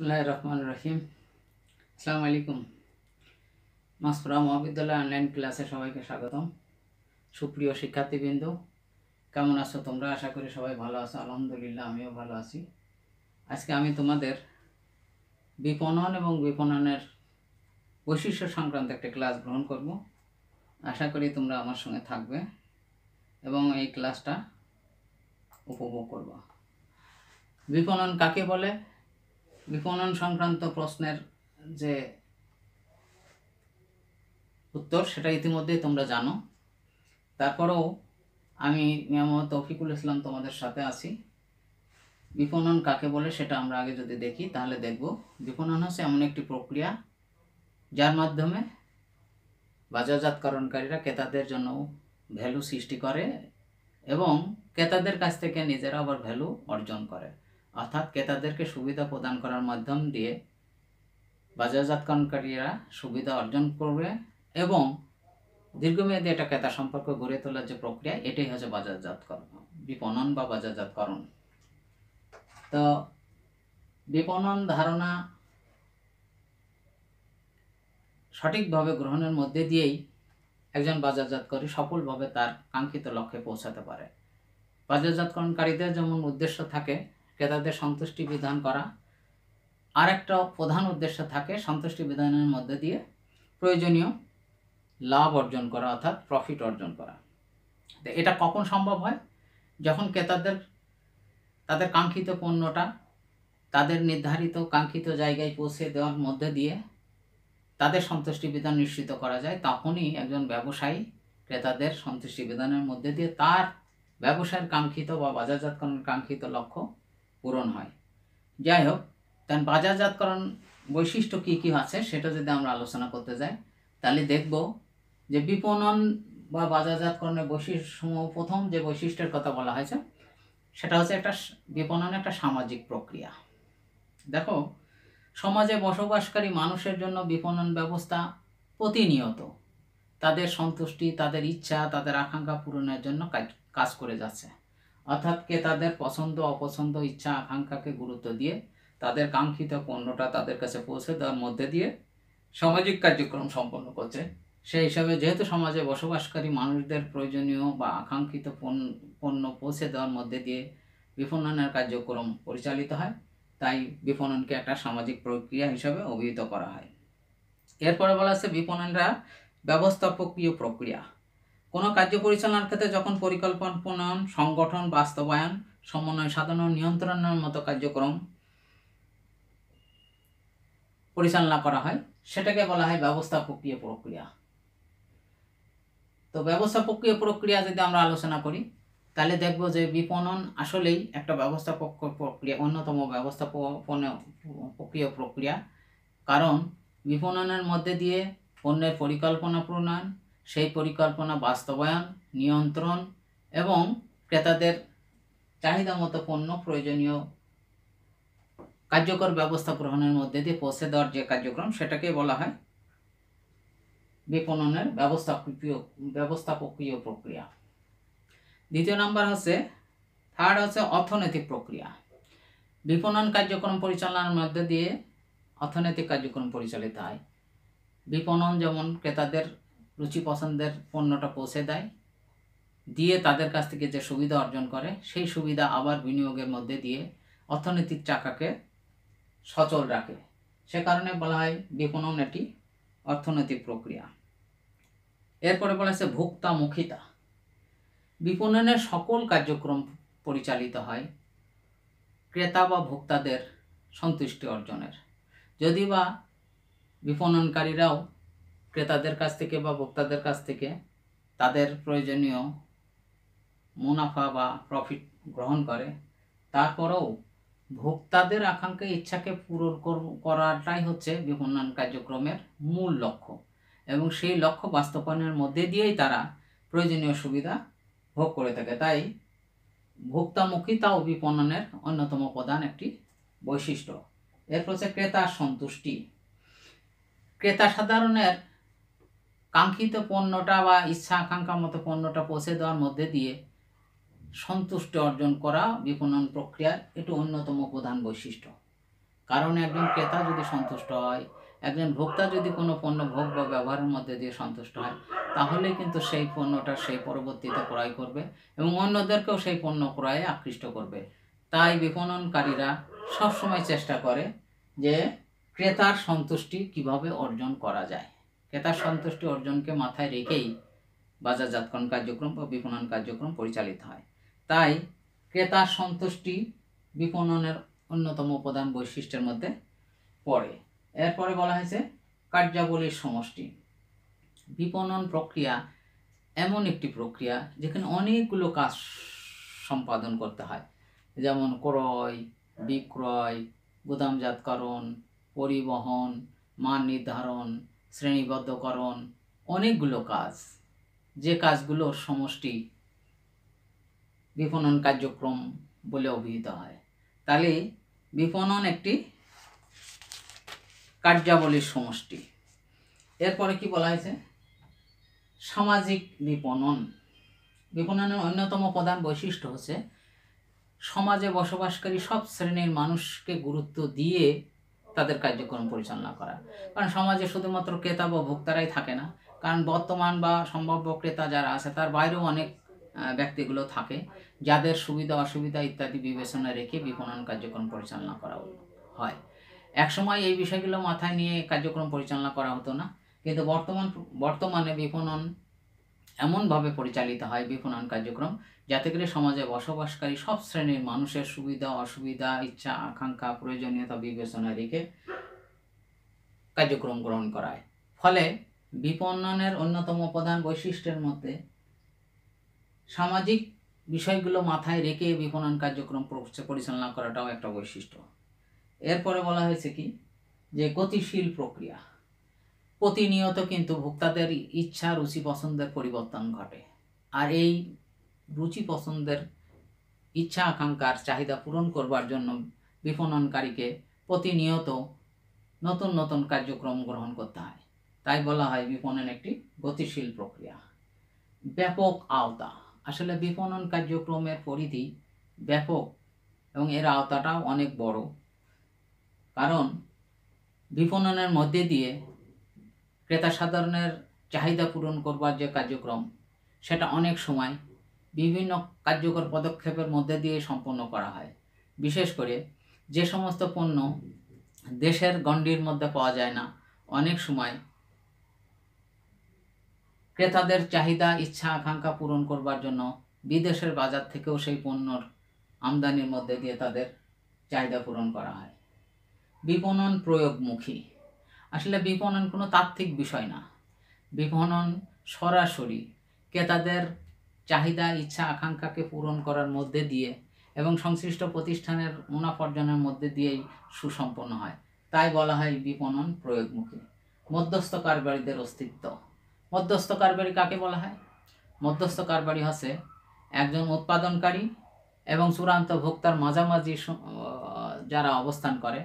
বিসমুল্লাহ রহমান রহিম। আসসালামু আলাইকুম। মাসপুরা মহাবিদ্যালয় অনলাইন ক্লাসে সবাইকে স্বাগতম। সুপ্রিয় শিক্ষার্থীবৃন্দ, কেমন আছো তোমরা? আশা করি সবাই ভালো আছো। আলহামদুলিল্লাহ, আমিও ভালো আছি। আজকে আমি তোমাদের বিপণন এবং বিপণনের বৈশিষ্ট্য সংক্রান্ত একটা ক্লাস গ্রহণ করব। আশা করি তোমরা আমার সঙ্গে থাকবে এবং এই ক্লাসটা উপভোগ করবা। বিপণন কাকে বলে? বিপণন সংক্রান্ত প্রশ্নের যে উত্তর, সেটা ইতিমধ্যেই তোমরা জানো। তারপরেও আমি মোহাম্মদ তৌফিকুল ইসলাম তোমাদের সাথে আছি। বিপণন কাকে বলে সেটা আমরা আগে যদি দেখি, তাহলে দেখব। বিপণন হচ্ছে এমন একটি প্রক্রিয়া, যার মাধ্যমে বাজারজাতকরণকারীরা ক্রেতাদের জন্য ভ্যালু সৃষ্টি করে এবং ক্রেতাদের কাছ থেকে নিজেরা আবার ভ্যালু অর্জন করে। অর্থাৎ ক্রেতাদেরকে সুবিধা প্রদান করার মাধ্যম দিয়ে বাজারজাতকরণকারীরা সুবিধা অর্জন করবে এবং দীর্ঘমেয়াদী একটা ক্রেতা সম্পর্ক গড়ে তোলার যে প্রক্রিয়া, এটাই হচ্ছে বাজারজাতকরণ, বিপণন বা বাজারজাতকরণ। তো বিপণন ধারণা সঠিকভাবে গ্রহণের মধ্যে দিয়েই একজন বাজারজাতকারী সফলভাবে তার কাঙ্ক্ষিত লক্ষ্যে পৌঁছাতে পারে। বাজারজাতকরণকারীদের যেমন উদ্দেশ্য থাকে ক্রেতাদের সন্তুষ্টি বিধান করা। আর একটা প্রধান উদ্দেশ্য থাকে সন্তুষ্টি বিধানের মধ্যে দিয়ে প্রয়োজনীয় লাভ অর্জন করা অর্থাৎ প্রফিট অর্জন করা। তো এটা কখন সম্ভব হয়? যখন ক্রেতাদের, তাদের কাঙ্ক্ষিত পণ্যটা, তাদের নির্ধারিত কাঙ্ক্ষিত জায়গায় পৌঁছে দেওয়ার মধ্যে দিয়ে তাদের সন্তুষ্টি বিধান নিশ্চিত করা যায়, তখনই একজন ব্যবসায়ী ক্রেতাদের সন্তুষ্টি বিধানের মধ্যে দিয়ে তার ব্যবসায়ের কাঙ্ক্ষিত বা বাজারজাতকরণের কাঙ্ক্ষিত লক্ষ্য পূরণ হয়। যাই হোক তার বাজারজাতকরণ বৈশিষ্ট্য কী কী আছে সেটা যদি আমরা আলোচনা করতে যাই, তাহলে দেখব যে বিপণন বা বাজারজাতকরণের বৈশিষ্ট্যসমূহ, প্রথম যে বৈশিষ্ট্যের কথা বলা হয়েছে, সেটা হচ্ছে একটা বিপণন একটা সামাজিক প্রক্রিয়া। দেখো, সমাজে বসবাসকারী মানুষের জন্য বিপণন ব্যবস্থা প্রতিনিয়ত। তাদের সন্তুষ্টি, তাদের ইচ্ছা, তাদের আকাঙ্ক্ষা পূরণের জন্য কাজ করে যাচ্ছে। অর্থাৎ ক্রেতাদের পছন্দ, অপছন্দ, ইচ্ছা, আকাঙ্ক্ষাকে গুরুত্ব দিয়ে তাদের কাঙ্ক্ষিত পণ্যটা তাদের কাছে পৌঁছে দেওয়ার মধ্যে দিয়ে সামাজিক কার্যক্রম সম্পন্ন করছে। সেই হিসাবে যেহেতু সমাজে বসবাসকারী মানুষদের প্রয়োজনীয় বা আকাঙ্ক্ষিত পণ্য পৌঁছে দেওয়ার মধ্যে দিয়ে বিপণনের কার্যক্রম পরিচালিত হয়, তাই বিপণনকে একটা সামাজিক প্রক্রিয়া হিসাবে অভিহিত করা হয়। এরপরে বলা আছে বিপণনরা ব্যবস্থাপকীয় প্রক্রিয়া। কোনো কার্য পরিচালনার ক্ষেত্রে যখন পরিকল্পনা প্রণয়ন সংগঠন, বাস্তবায়ন, সমন্বয় সাধন ও নিয়ন্ত্রণের মতো কার্যক্রম পরিচালনা করা হয়, সেটাকে বলা হয় ব্যবস্থাপকীয় প্রক্রিয়া প্রক্রিয়া। তো ব্যবস্থাপকীয় প্রক্রিয়া প্রক্রিয়া যদি আমরা আলোচনা করি, তাহলে দেখব যে বিপণন আসলেই একটা ব্যবস্থাপক প্রক্রিয়া, অন্যতম ব্যবস্থাপকীয় প্রক্রিয়া। কারণ বিপণনের মধ্যে দিয়ে পণ্যের পরিকল্পনা প্রণয়ন সেই পরিকল্পনা বাস্তবায়ন, নিয়ন্ত্রণ এবং ক্রেতাদের চাহিদা মতো পণ্য প্রয়োজনীয় কার্যকর ব্যবস্থা গ্রহণের মধ্যে দিয়ে পৌঁছে দেওয়ার যে কার্যক্রম সেটাকে বলা হয় বিপণনের ব্যবস্থাপকীয় ব্যবস্থাপকীয় প্রক্রিয়া। দ্বিতীয় নাম্বার হচ্ছে থার্ড হচ্ছে অর্থনৈতিক প্রক্রিয়া। বিপণন কার্যক্রম পরিচালনার মধ্যে দিয়ে অর্থনৈতিক কার্যক্রম পরিচালিত হয়। বিপণন যেমন ক্রেতাদের রুচি পছন্দের পণ্যটা পৌঁছে দেয়, দিয়ে তাদের কাছ থেকে যে সুবিধা অর্জন করে, সেই সুবিধা আবার বিনিয়োগের মধ্যে দিয়ে অর্থনৈতিক চাকাকে সচল রাখে। সে কারণে বলা হয় বিপণন এটি অর্থনৈতিক প্রক্রিয়া। এরপরে বলা হচ্ছে ভোক্তামুখিতা। বিপণনের সকল কার্যক্রম পরিচালিত হয় ক্রেতা বা ভোক্তাদের সন্তুষ্টি অর্জনের। যদি বা বিপণনকারীরাও ক্রেতাদের কাছ থেকে বা ভোক্তাদের কাছ থেকে তাদের প্রয়োজনীয় মুনাফা বা প্রফিট গ্রহণ করে। তারপরেও ভোক্তাদের আকাঙ্ক্ষা, ইচ্ছাকে পূরণ করাটাই হচ্ছে বিপণন কার্যক্রমের মূল লক্ষ্য এবং সেই লক্ষ্য বাস্তবায়নের মধ্যে দিয়েই তারা প্রয়োজনীয় সুবিধা ভোগ করে থাকে। তাই ভোক্তামুখিতা ও বিপণনের অন্যতম প্রধান একটি বৈশিষ্ট্য। এরপর হচ্ছে ক্রেতার সন্তুষ্টি। ক্রেতা সাধারণের কাঙ্ক্ষিত পণ্যটা বা ইচ্ছা আকাঙ্ক্ষা মতো পণ্যটা পৌঁছে দেওয়ার মধ্যে দিয়ে সন্তুষ্টি অর্জন করা বিপণন প্রক্রিয়ার একটি অন্যতম প্রধান বৈশিষ্ট্য। কারণ একজন ক্রেতা যদি সন্তুষ্ট হয়, একজন ভোক্তা যদি কোনো পণ্য ভোগ বা ব্যবহারের মধ্যে দিয়ে সন্তুষ্ট হয়, তাহলে কিন্তু সেই পণ্যটা সেই পরবর্তীতে ক্রয় করবে এবং অন্যদেরকেও সেই পণ্য ক্রয়ে আকৃষ্ট করবে। তাই বিপণনকারীরা সবসময় চেষ্টা করে যে ক্রেতার সন্তুষ্টি কীভাবে অর্জন করা যায়। ক্রেতার সন্তুষ্টি অর্জনকে মাথায় রেখেই বাজারজাতকরণ কার্যক্রম বা বিপণন কার্যক্রম পরিচালিত হয়। তাই ক্রেতার সন্তুষ্টি বিপণনের অন্যতম প্রধান বৈশিষ্ট্যের মধ্যে পড়ে। এরপরে বলা হয়েছে কার্যাবলীর সমষ্টি। বিপণন প্রক্রিয়া এমন একটি প্রক্রিয়া যেখানে অনেকগুলো কাজ সম্পাদন করতে হয়। যেমন ক্রয়, বিক্রয়, গুদামজাতকরণ, পরিবহন, মান নির্ধারণ শ্রেণীবদ্ধকরণ, অনেকগুলো কাজ। যে কাজগুলোর সমষ্টি বিপণন কার্যক্রম বলে অভিহিত হয়। তাহলে বিপণন একটি কার্যাবলীর সমষ্টি। এরপরে কি বলা হয়েছে? সামাজিক বিপণন। বিপণনের অন্যতম প্রধান বৈশিষ্ট্য হচ্ছে সমাজে বসবাসকারী সব শ্রেণির মানুষকে গুরুত্ব দিয়ে তাদের কার্যক্রম পরিচালনা করা। কারণ সমাজে শুধুমাত্র ক্রেতা বা ভোক্তারাই থাকে না। কারণ বর্তমান বা সম্ভাব্য ক্রেতা যারা আছে, তার বাইরেও অনেক ব্যক্তিগুলো থাকে, যাদের সুবিধা, অসুবিধা ইত্যাদি বিবেচনা রেখে বিপণন কার্যক্রম পরিচালনা করা হয়। একসময় এই বিষয়গুলো মাথায় নিয়ে কার্যক্রম পরিচালনা করা হতো না। কিন্তু বর্তমান, বর্তমানে বিপণন এমনভাবে পরিচালিত হয় বিপণন কার্যক্রম, যাতে করে সমাজে বসবাসকারী সব শ্রেণির মানুষের সুবিধা, অসুবিধা, ইচ্ছা, আকাঙ্ক্ষা, প্রয়োজনীয়তা বিবেচনা রেখে কার্যক্রম গ্রহণ করায়। ফলে বিপণনের অন্যতম প্রধান বৈশিষ্ট্যের মধ্যে সামাজিক বিষয়গুলো মাথায় রেখে বিপণন কার্যক্রম পরি- পরিচালনা করাটাও একটা বৈশিষ্ট্য। এরপরে বলা হয়েছে কি? যে গতিশীল প্রক্রিয়া। প্রতিনিয়ত কিন্তু ভোক্তাদের ইচ্ছা, রুচি, পছন্দের পরিবর্তন ঘটে। আর এই রুচি, পছন্দের ইচ্ছা, আকাঙ্ক্ষার চাহিদা পূরণ করবার জন্য বিপণনকারীকে প্রতিনিয়ত নতুন নতুন কার্যক্রম গ্রহণ করতে হয়। তাই বলা হয় বিপণন একটি গতিশীল প্রক্রিয়া। ব্যাপক আওতা। আসলে বিপণন কার্যক্রমের পরিধি ব্যাপক এবং এর আওতাটাও অনেক বড়। কারণ বিপণনের মধ্যে দিয়ে ক্রেতা সাধারণের চাহিদা পূরণ করবার যে কার্যক্রম, সেটা অনেক সময় বিভিন্ন কার্যকর পদক্ষেপের মধ্যে দিয়ে সম্পন্ন করা হয়। বিশেষ করে যে সমস্ত পণ্য দেশের গণ্ডির মধ্যে পাওয়া যায় না, অনেক সময় ক্রেতাদের চাহিদা, ইচ্ছা, আকাঙ্ক্ষা পূরণ করবার জন্য বিদেশের বাজার থেকেও সেই পণ্যর আমদানির মধ্যে দিয়ে তাদের চাহিদা পূরণ করা হয়। বিপণন প্রয়োগমুখী। আসলে বিপণন কোনো তাত্ত্বিক বিষয় না। বিপণন সরাসরি ক্রেতাদের চাহিদা, ইচ্ছা, আকাঙ্ক্ষাকে পূরণ করার মধ্যে দিয়ে এবং সংশ্লিষ্ট প্রতিষ্ঠানের মুনাফার্জনের মধ্যে দিয়েই সুসম্পন্ন হয়। তাই বলা হয় বিপণন প্রয়োগমুখী। মধ্যস্থ কারবারিদের অস্তিত্ব। মধ্যস্থ কারবারি কাকে বলা হয়? মধ্যস্থ কারবারি হচ্ছে একজন উৎপাদনকারী এবং চূড়ান্ত ভোক্তার মাঝামাঝি যারা অবস্থান করে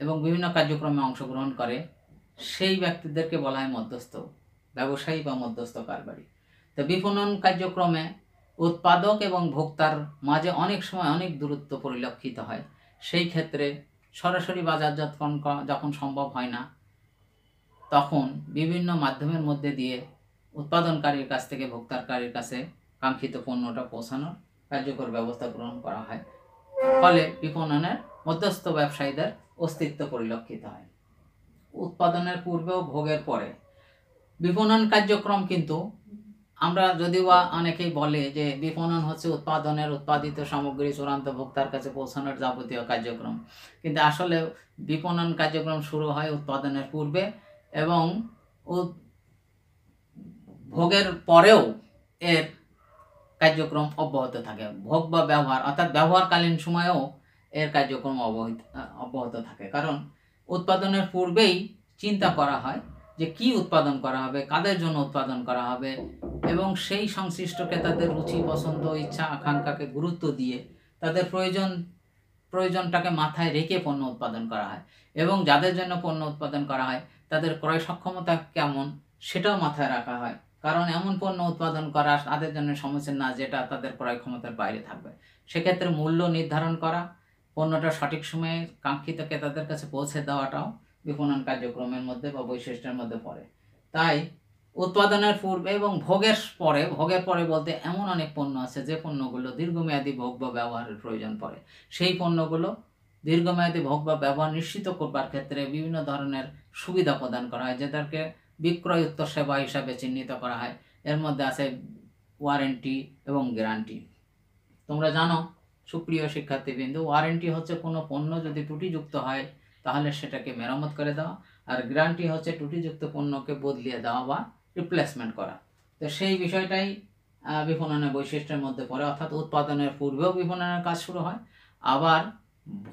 এবং বিভিন্ন কার্যক্রমে অংশগ্রহণ করে, সেই ব্যক্তিদেরকে বলা হয় মধ্যস্থ, ব্যবসায়ী বা মধ্যস্থ কারবারি। তো বিপণন কার্যক্রমে উৎপাদক এবং ভোক্তার মাঝে অনেক সময় অনেক দূরত্ব পরিলক্ষিত হয়। সেই ক্ষেত্রে সরাসরি বাজারজাতকরণ করা যখন সম্ভব হয় না, তখন বিভিন্ন মাধ্যমের মধ্যে দিয়ে উৎপাদনকারীর কাছ থেকে ভোক্তারকারীর কাছে কাঙ্ক্ষিত পণ্যটা পৌঁছানোর কার্যকর ব্যবস্থা গ্রহণ করা হয়। ফলে বিপণনের মধ্যস্থ ব্যবসায়ীদের অস্তিত্ব পরিলক্ষিত হয়। উৎপাদনের পূর্বে ও ভোগের পরে। বিপণন কার্যক্রম কিন্তু আমরা যদিও বা অনেকেই বলে যে বিপণন হচ্ছে উৎপাদনের উৎপাদিত সামগ্রী চূড়ান্ত ভোক্তার কাছে পৌঁছানোর যাবতীয় কার্যক্রম। কিন্তু আসলে বিপণন কার্যক্রম শুরু হয় উৎপাদনের পূর্বে এবং ভোগের পরেও এর কার্যক্রম অব্যাহত থাকে। ভোগ বা ব্যবহার অর্থাৎ ব্যবহারকালীন সময়েও এর কার্যক্রম অবহিত, অব্যাহত থাকে। কারণ উৎপাদনের পূর্বেই চিন্তা করা হয় যে কি উৎপাদন করা হবে, কাদের জন্য উৎপাদন করা হবে এবং সেই সংশ্লিষ্ট ক্রেতাদের রুচি, পছন্দ, ইচ্ছা, আকাঙ্ক্ষাকে গুরুত্ব দিয়ে তাদের প্রয়োজন, প্রয়োজনটাকে মাথায় রেখে পণ্য উৎপাদন করা হয় এবং যাদের জন্য পণ্য উৎপাদন করা হয় তাদের ক্রয় সক্ষমতা কেমন সেটাও মাথায় রাখা হয়। কারণ এমন পণ্য উৎপাদন করা তাদের জন্য সমস্যা না যেটা তাদের ক্রয় ক্ষমতার বাইরে থাকবে। সেক্ষেত্রে মূল্য নির্ধারণ করা পণ্যটা সঠিক সময়ে কাঙ্ক্ষিত ক্রেতাদের কাছে পৌঁছে দেওয়াটাও বিপণন কার্যক্রমের মধ্যে বা বৈশিষ্ট্যের মধ্যে পড়ে। তাই উৎপাদনের পূর্বে এবং ভোগের পরে ভোগের পরে বলতে এমন অনেক পণ্য আছে যে পণ্যগুলো দীর্ঘমেয়াদী ভোগ বা ব্যবহারের প্রয়োজন পড়ে। সেই পণ্যগুলো দীর্ঘমেয়াদী ভোগ বা ব্যবহার নিশ্চিত করবার ক্ষেত্রে বিভিন্ন ধরনের সুবিধা প্রদান করা হয় যেটাকে বিক্রয়ুক্ত সেবা হিসাবে চিহ্নিত করা হয়। এর মধ্যে আছে ওয়ারেন্টি এবং গ্যারান্টি। তোমরা জানো সুপ্রিয় শিক্ষার্থীবৃন্দ ওয়ারেন্টি হচ্ছে কোনো পণ্য যদি ত্রুটিযুক্ত হয়, তাহলে সেটাকে মেরামত করে দেওয়া, আর গ্যারান্টি হচ্ছে ত্রুটিযুক্ত পণ্যকে বদলিয়ে দেওয়া বা রিপ্লেসমেন্ট করা। তো সেই বিষয়টাই বিপণনের বৈশিষ্ট্যের মধ্যে পড়ে, অর্থাৎ উৎপাদনের পূর্বেও বিপণনের কাজ শুরু হয়, আবার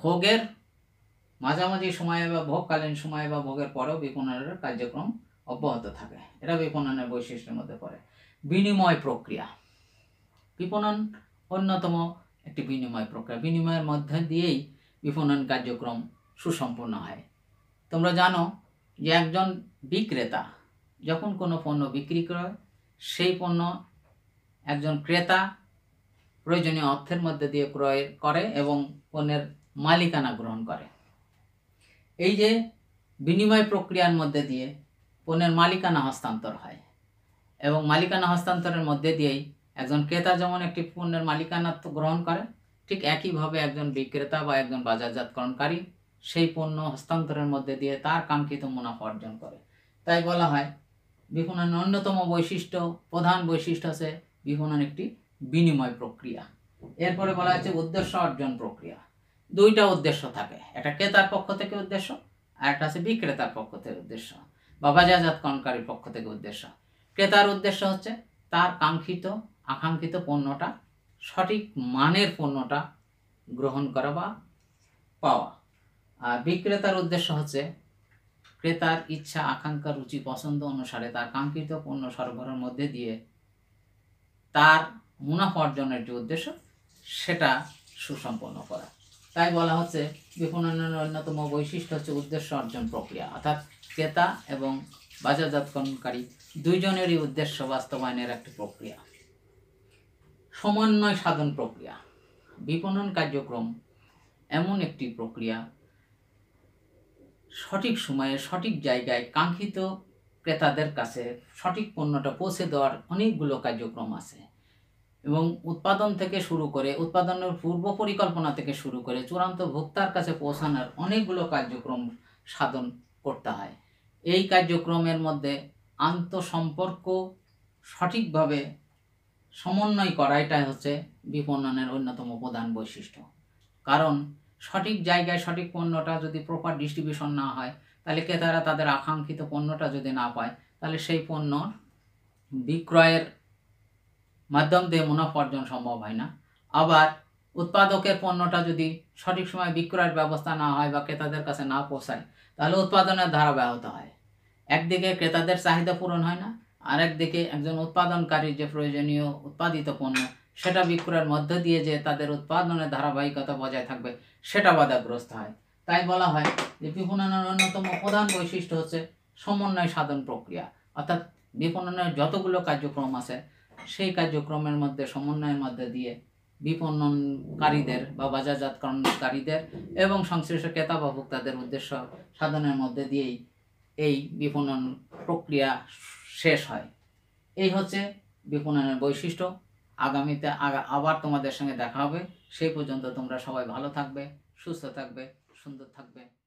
ভোগের মাঝামাঝি সময়ে বা ভোগকালীন সময়ে বা ভোগের পরেও বিপণনের কার্যক্রম অব্যাহত থাকে। এটা বিপণনের বৈশিষ্ট্যের মধ্যে পড়ে। বিনিময় প্রক্রিয়া। বিপণন অন্যতম একটি বিনিময় প্রক্রিয়া। বিনিময়ের মধ্যে দিয়েই বিপণন কার্যক্রম সুসম্পন্ন হয়। তোমরা জানো যে একজন বিক্রেতা, যখন কোনো পণ্য বিক্রি করে, সেই পণ্য একজন ক্রেতা প্রয়োজনীয় অর্থের মধ্যে দিয়ে ক্রয় করে এবং পণ্যের মালিকানা গ্রহণ করে। এই যে বিনিময় প্রক্রিয়ার মধ্যে দিয়ে পণ্যের মালিকানা হস্তান্তর হয় এবং মালিকানা হস্তান্তরের মধ্যে দিয়েই একজন ক্রেতা যেমন একটি পণ্যের মালিকানাত্ব গ্রহণ করে ঠিক একইভাবে একজন বিক্রেতা বা একজন বাজারজাতকরণকারী সেই পণ্য হস্তান্তরের মধ্যে দিয়ে তার কাঙ্ক্ষিত মুনাফা অর্জন করে। তাই বলা হয়, বিপণনের অন্যতম বৈশিষ্ট্য, প্রধান বৈশিষ্ট্য আছে বিপণন একটি বিনিময় প্রক্রিয়া। এরপরে বলা হচ্ছে উদ্দেশ্য অর্জন প্রক্রিয়া। দুইটা উদ্দেশ্য থাকে, একটা ক্রেতার পক্ষ থেকে উদ্দেশ্য আর একটা আছে বিক্রেতার পক্ষ থেকে উদ্দেশ্য বা বাজারজাতকরণকারীর পক্ষ থেকে উদ্দেশ্য। ক্রেতার উদ্দেশ্য হচ্ছে তার কাঙ্ক্ষিত আকাঙ্ক্ষিত পণ্যটা, সঠিক মানের পণ্যটা গ্রহণ করা বা পাওয়া। আর বিক্রেতার উদ্দেশ্য হচ্ছে, ক্রেতার ইচ্ছা, আকাঙ্ক্ষা, রুচি, পছন্দ অনুসারে তার কাঙ্ক্ষিত পণ্য সরবরাহের মধ্যে দিয়ে তার মুনাফা অর্জনের যে উদ্দেশ্য, সেটা সুসম্পন্ন করা। তাই বলা হচ্ছে, বিপণনের অন্যতম বৈশিষ্ট্য হচ্ছে উদ্দেশ্য অর্জন প্রক্রিয়া। অর্থাৎ ক্রেতা এবং বাজারজাতকরণকারী দুইজনেরই উদ্দেশ্য বাস্তবায়নের একটি প্রক্রিয়া। সমন্বয় সাধন প্রক্রিয়া, বিপণন কার্যক্রম এমন একটি প্রক্রিয়া সঠিক সময়ে, সঠিক জায়গায় কাঙ্ক্ষিত ক্রেতাদের কাছে সঠিক পণ্যটা পৌঁছে দেওয়ার অনেকগুলো কার্যক্রম আছে এবং উৎপাদন থেকে শুরু করে, উৎপাদনের পূর্ব পরিকল্পনা থেকে শুরু করে, চূড়ান্ত ভোক্তার কাছে পৌঁছানোর অনেকগুলো কার্যক্রম সাধন করতে হয়। এই কার্যক্রমের মধ্যে আন্তঃসম্পর্ক সঠিকভাবে সমন্বয় করাইটাই হচ্ছে বিপণনের অন্যতম প্রধান বৈশিষ্ট্য। কারণ সঠিক জায়গায় সঠিক পণ্যটা যদি প্রপার ডিস্ট্রিবিউশন না হয়, তাহলে ক্রেতারা তাদের আকাঙ্ক্ষিত পণ্যটা যদি না পায়, তাহলে সেই পণ্য বিক্রয়ের মাধ্যম দিয়ে মুনাফা অর্জন সম্ভব হয় না। আবার উৎপাদকের পণ্যটা যদি সঠিক সময় বিক্রয়ের ব্যবস্থা না হয় বা ক্রেতাদের কাছে না পৌঁছায়, তাহলে উৎপাদনের ধারা ব্যাহত হয়। একদিকে ক্রেতাদের চাহিদা পূরণ হয় না আরেকদিকে একজন উৎপাদনকারীর যে প্রয়োজনীয় উৎপাদিত পণ্য, সেটা বিক্রয়ের মধ্য দিয়ে যে তাদের উৎপাদনের ধারাবাহিকতা বজায় থাকবে, সেটা বাধাগ্রস্ত হয়। তাই বলা হয় যে বিপণনের অন্যতম প্রধান বৈশিষ্ট্য হচ্ছে সমন্বয় সাধন প্রক্রিয়া। অর্থাৎ বিপণনের যতগুলো কার্যক্রম আছে, সেই কার্যক্রমের মধ্যে, সমন্বয়ের মধ্যে দিয়ে বিপণনকারীদের বা বাজারজাতকরণকারীদের এবং সংশ্লিষ্ট ক্রেতা বা ভোক্তাদের উদ্দেশ্য সাধনের মধ্যে দিয়েই এই বিপণন প্রক্রিয়া শেষ হয়। এই হচ্ছে বিপণনের বৈশিষ্ট্য। আগামীতে আগা- আবার তোমাদের সঙ্গে দেখা হবে। সেই পর্যন্ত তোমরা সবাই ভালো থাকবে, সুস্থ থাকবে, সুন্দর থাকবে।